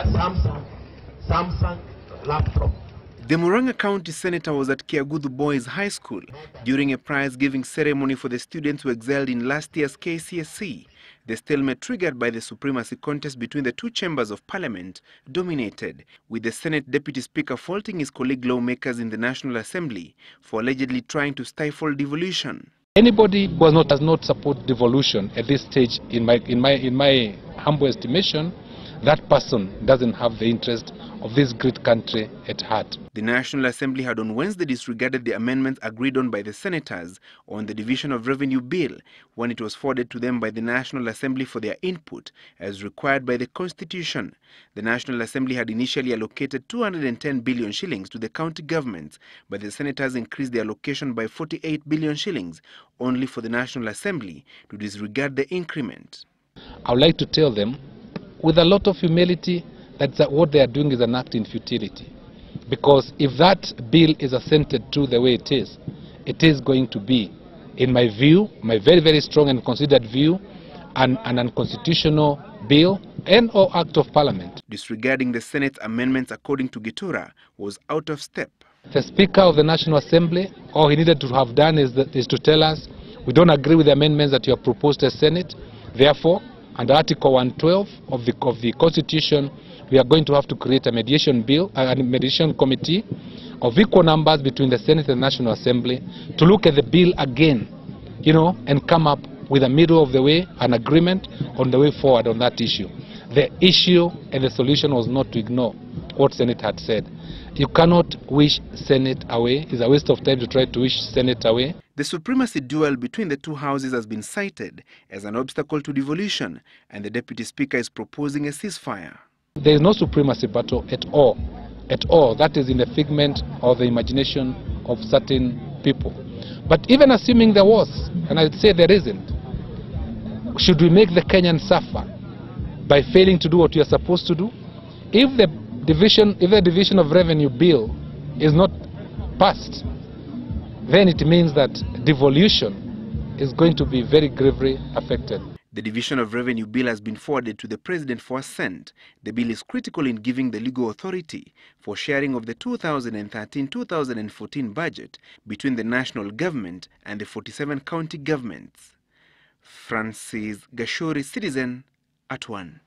Samsung, Samsung laptop. The Muranga County Senator was at Kiagudu Boys High School during a prize-giving ceremony for the students who excelled in last year's KCSE. The stalemate triggered by the supremacy contest between the two chambers of parliament dominated, with the Senate Deputy Speaker faulting his colleague lawmakers in the National Assembly for allegedly trying to stifle devolution. Anybody who has not, does not support devolution at this stage, in my, in, my, in my humble estimation, that person doesn't have the interest of this great country at heart. The National Assembly had on Wednesday disregarded the amendments agreed on by the senators on the Division of Revenue Bill when it was forwarded to them by the National Assembly for their input as required by the Constitution. The National Assembly had initially allocated 210 billion shillings to the county governments, but the senators increased the allocation by 48 billion shillings only for the National Assembly to disregard the increment. I would like to tell them with a lot of humility that what they are doing is an act in futility. Because if that bill is assented to the way it is, it is going to be, in my view, my very, very strong and considered view, an, an unconstitutional bill and or act of parliament. Disregarding the Senate's amendments according to Gitura was out of step. The Speaker of the National Assembly, all he needed to have done is, that, is to tell us, we don't agree with the amendments that you have proposed as Senate, therefore, under Article 112 of the, of the Constitution, we are going to have to create a mediation bill, a mediation committee of equal numbers between the Senate and the National Assembly to look at the bill again, you know, and come up with a middle of the way, an agreement on the way forward on that issue. The issue and the solution was not to ignore what Senate had said. You cannot wish Senate away. It's a waste of time to try to wish Senate away. The supremacy duel between the two houses has been cited as an obstacle to devolution, and the Deputy Speaker is proposing a ceasefire. There is no supremacy battle at all. At all. That is in the figment of the imagination of certain people. But even assuming there was, and I'd say there isn't, should we make the Kenyans suffer by failing to do what we are supposed to do? If the division, if the division of revenue bill is not passed, then it means that devolution is going to be very gravely affected. The Division of Revenue Bill has been forwarded to the President for assent. The bill is critical in giving the legal authority for sharing of the 2013-2014 budget between the national government and the 47 county governments. Francis Gachuri, Citizen, at 1.